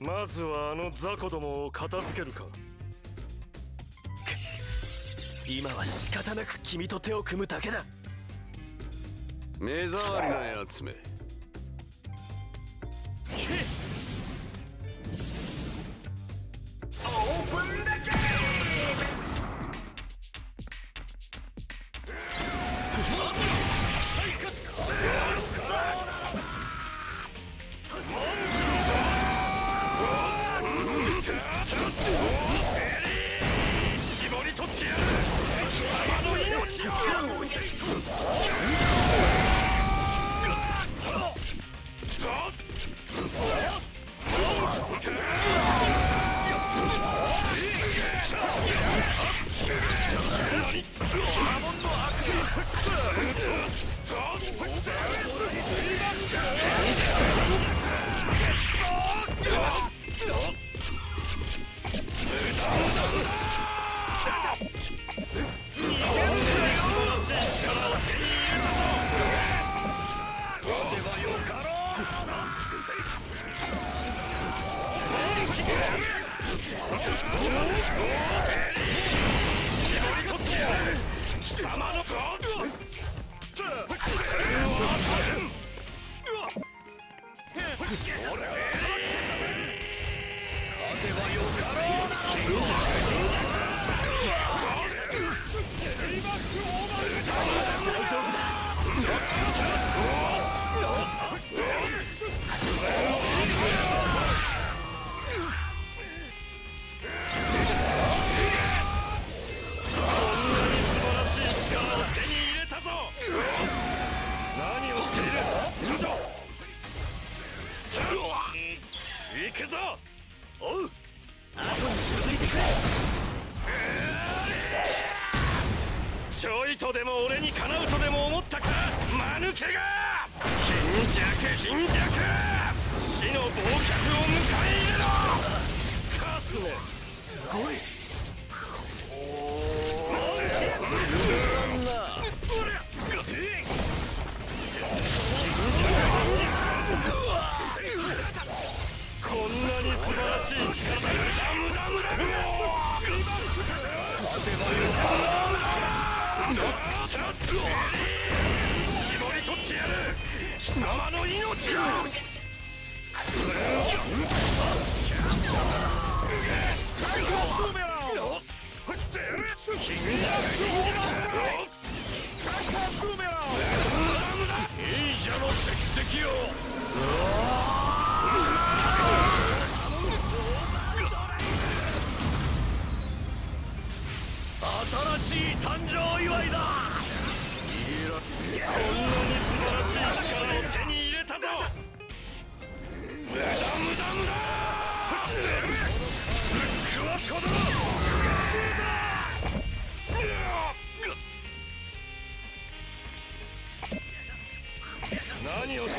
まずはあの雑魚どもを片付けるか。今は仕方なく君と手を組むだけだ。目障りなやつめ。オープン him. 大丈夫だ。行くぞ。おう。後に続いてくれちょいとでも俺にかなうとでも思ったか。間抜けが。貧弱貧弱。死の忘却を迎え入れろ。カスネすごい。石を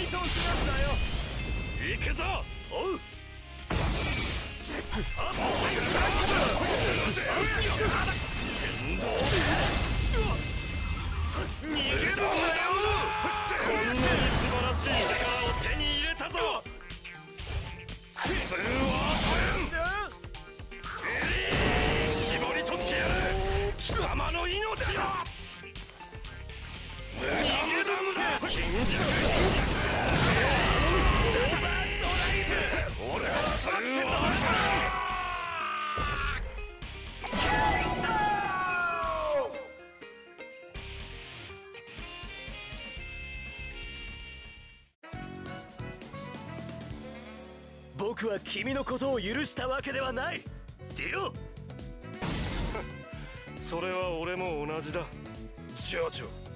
見通しなんだよ。行くぞ。おう。ッ僕は君のことを許したわけではない。ディオ。それは俺も同じだ。ジョジョ